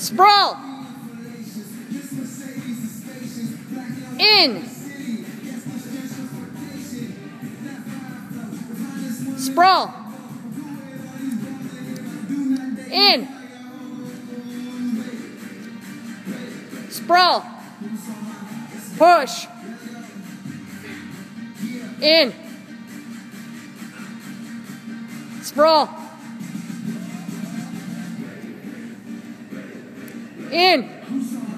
Sprawl. In. Sprawl. In. Sprawl. Push. In. Sprawl. in.